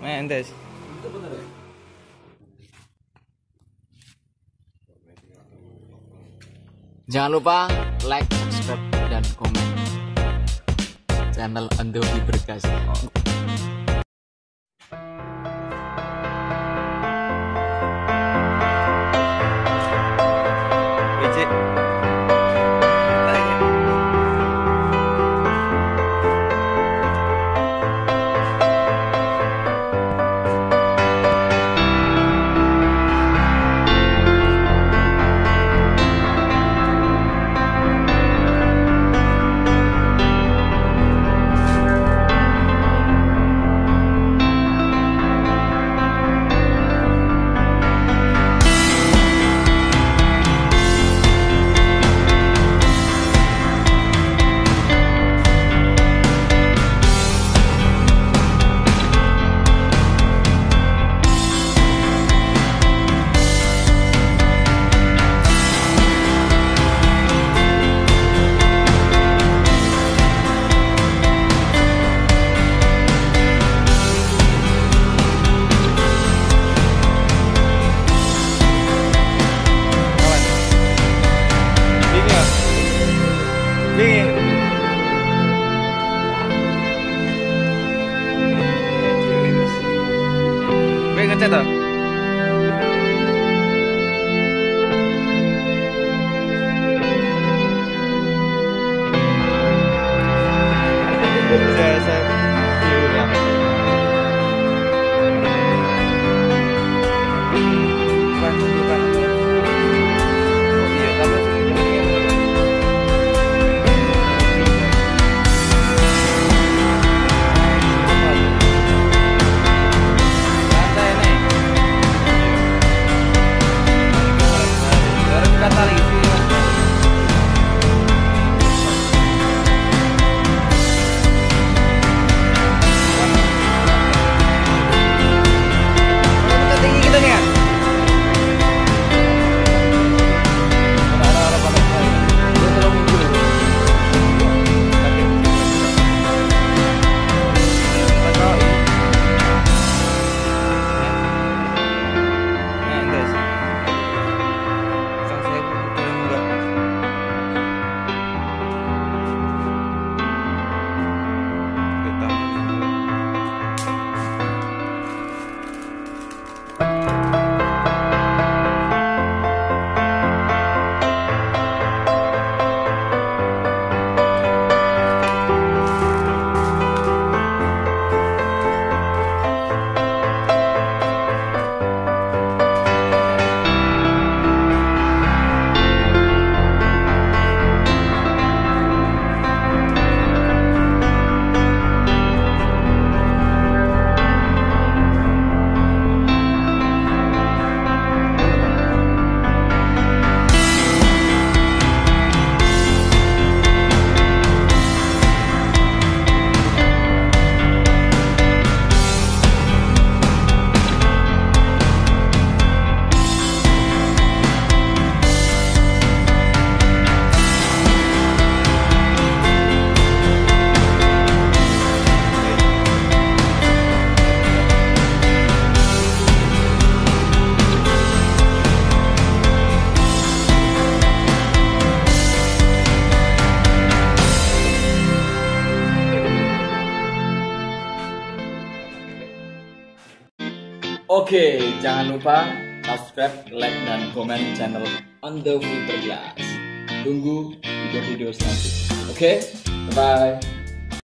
Mentes. Itu bener ya? Jangan lupa like, subscribe, dan komen channel Andovi Berkas. Jesus Oke, jangan lupa subscribe, like, dan komen channel Andovi Berkas. Tunggu video-video selanjutnya. Oke, bye.